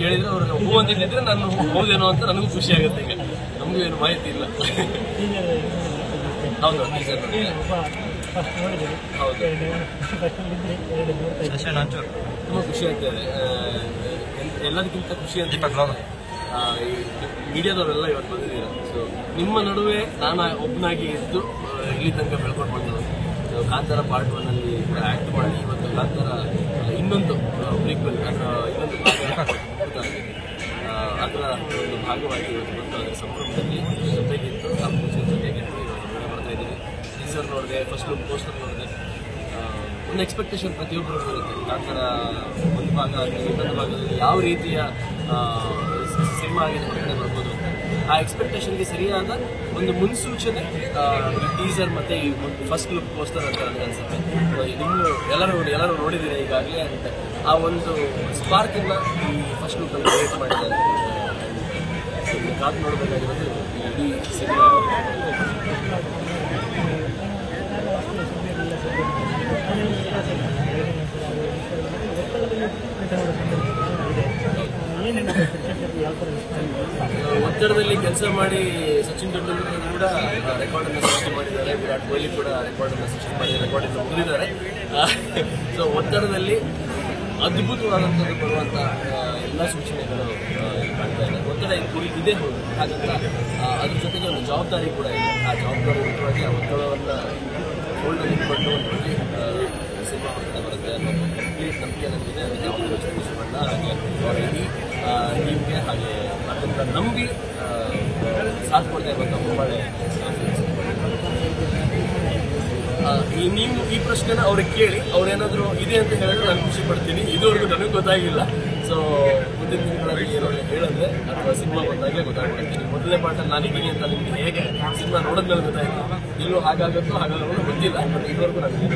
ಕೇಳಿದ್ರೆ ಅವ್ರು ಹೂ ಅಂತಿದ್ರೆ ನಾನು ಹೌದೇನೋ ಅಂತ ನನಗೂ ಖುಷಿ ಆಗುತ್ತೆ ಈಗ. ನಮಗೂ ಏನು ಮಾಹಿತಿ ಇಲ್ಲ. ಹೌದು ಟೀಚರ್ ಹೌದು. ತುಂಬ ಖುಷಿ ಆಗ್ತದೆ ಎಲ್ಲದಕ್ಕಿಂತ ಖುಷಿ ಅಂತ ಈ ಮೀಡಿಯಾದವರೆಲ್ಲ ಇವತ್ತು ಬಂದಿದ್ದೀರ. ಸೊ ನಿಮ್ಮ ನಡುವೆ ನಾನು ಒಬ್ಬನಾಗಿ ಇದ್ದು ಇಲ್ಲಿ ತನಕ ಬೆಳ್ಕೊಂಡು ಬಂದರು ಸೊ, ಕಾಂತಾರ ಪಾರ್ಟ್ ಒನ್ ಅಲ್ಲಿ ಕೂಡ ಆಕ್ಟ್ ಮಾಡಿ ಇವತ್ತು ಕಾಂತಾರ ಆ, ಇನ್ನೊಂದು ಪ್ರೀಕ್ವೆಲ್ ಅದರ ಇನ್ನೊಂದು ಭಾಗ ಗೊತ್ತಾಗಿದೆ. ಆ, ಅದರ ಒಂದು ಭಾಗವಾಗಿ ಇವತ್ತು ಬಂದು ಅದರ ಸಂಭ್ರಮದಲ್ಲಿ ಜೊತೆಗಿದ್ದು ಆ ಪೂಜೆ ಇವಾಗ ಹೊರಗಡೆ ಬರ್ತಾ ಇದ್ದೀವಿ. ಟೀಸರ್ ನೋಡಿದೆ ಫಸ್ಟ್ ಲುಕ್ ಪೋಸ್ಟರ್ ನೋಡಿದೆ. ಒಂದು ಎಕ್ಸ್ಪೆಕ್ಟೇಷನ್ ಪ್ರತಿಯೊಬ್ಬರಿಗೂ ಇರುತ್ತೆ ಕಾಂತಾರ ಒಂದು ಭಾಗ ಆಗಲಿ ಇನ್ನೊಂದು ಭಾಗದಲ್ಲಿ ಯಾವ ರೀತಿಯ ಸಿನಿಮಾ ಆಗಿದೆ ಹೊರಗಡೆ ಬರ್ಬೋದು. ಅಂತ ಆ ಎಕ್ಸ್ಪೆಕ್ಟೇಷನ್ಗೆ ಸರಿಯಾದ ಒಂದು ಮುನ್ಸೂಚನೆ ಆ, ಟೀಸರ್ ಮತ್ತು ಈ ಫಸ್ಟ್ ಲುಕ್ ಪೋಸ್ಟರ್ ಅಂತ ನನಗೆ ಅನಿಸುತ್ತೆ ಇನ್ನೂ ಎಲ್ಲರೂ ಎಲ್ಲರೂ ನೋಡಿದ್ದೀರಿ ಈಗಾಗಲೇ ಅಂತ ಆ ಒಂದು ಸ್ಪಾರ್ಕನ್ನು ಈ ಫಸ್ಟ್ ಲುಕ್ ಕ್ರಿಯೇಟ್ ಮಾಡಿದ್ದಾರೆ. ಆ, ಕಾದು ನೋಡಬೇಕಾಗಿರೋದು ಇಡೀ ಒತ್ತಡದಲ್ಲಿ ಕೆಲಸ ಮಾಡಿ ಸಚಿನ್ ತೆಂಡೂಲ್ಕರ್ ಕೂಡ ರೆಕಾರ್ಡ್ ಅನ್ನು ಸೃಷ್ಟಿ ಮಾಡಿದ್ದಾರೆ. ವಿರಾಟ್ ಕೊಹ್ಲಿ ಕೂಡ ರೆಕಾರ್ಡ್ ಅನ್ನು ಸೃಷ್ಟಿ ಮಾಡಿ ರೆಕಾರ್ಡ್ ಅನ್ನು ಮುಗಿದಿದ್ದಾರೆ. ಸೊ ಒತ್ತಡದಲ್ಲಿ ಅದ್ಭುತವಾದಂಥದ್ದು ಬರುವಂಥ ಎಲ್ಲ ಸೂಚನೆಗಳು ಒತ್ತಡ ಇದು ಹೌದು. ಹಾಗಂತ ಅದ್ರ ಜೊತೆಗೆ ಒಂದು ಜವಾಬ್ದಾರಿ ಕೂಡ ಇದೆ. ಆ ಜವಾಬ್ದಾರಿ ಮುಖ್ಯವಾಗಿ ಆ ಒತ್ತಡವನ್ನು ಹೋಲ್ಡಲ್ಲಿ ಇಟ್ಕೊಂಡು ಸಿನಿಮಾ ಬರುತ್ತೆ ಅನ್ನೋ ಕಂಪ್ಲೀಟ್ ನಂಬಿಕೆ ನನಗಿದೆ ಅದಕ್ಕೆ ಅವರು ಶಿವಣ್ಣ ಹಾಗೆ ಅವರ ಇಡೀ ಟೀಮ್ಗೆ ಹಾಗೆ ಅದನ್ನ ನಂಬಿ ಸಾಥ್ ಕೊಡ್ತಾ ಇರುವಂಥ ಈ ನೀವು ಈ ಪ್ರಶ್ನೆನ ಅವ್ರಿಗೆ ಕೇಳಿ ಅವ್ರೇನಾದ್ರು ಇದೆ ಅಂತ ಹೇಳಿದ್ರೆ ನಾನು ಖುಷಿ ಪಡ್ತೀನಿ. ಇದುವರೆಗೂ ನನಗೆ ಗೊತ್ತಾಗಿಲ್ಲ. ಸೊ ಮುಂದಿನ ದಿನಗಳಲ್ಲಿ ಏನಾದ್ರು ಹೇಳಿದ್ರೆ ಅಥವಾ ಸಿನಿಮಾ ಬಂದಾಗಲೇ ಗೊತ್ತಾಗ್ಬಿಡ್ತೀನಿ ಮೊದಲನೇ ಪಾಠಲ್ಲಿ ನಾನು ಇದ್ದೀನಿ ಅಂತ ನಿಮಗೆ ಹೇಗೆ ಸಿನಿಮಾ ನೋಡಿದ್ಮೇಲೆ ಗೊತ್ತಾಯ್ತು. ಇಲ್ಲೂ ಹಾಗಾಗುತ್ತೋ ಹಾಗಾಗೋ ಗೊತ್ತಿಲ್ಲ, ಬಟ್ ಇದುವರೆಗೂ ನನಗೆ